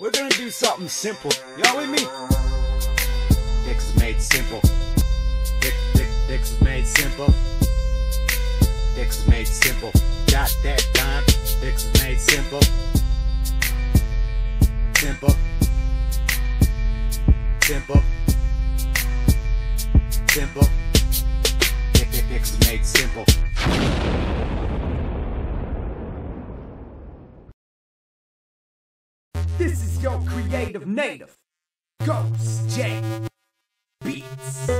We're gonna do something simple. Y'all with me? Pixels made simple. Dick, Dick, Pixels made simple. Pixels made simple. Got that time? Pixels made simple. Simple. Simple. Simple. Dick, Dick, Pixels made simple. This is your creative native. Ghost J. Beats,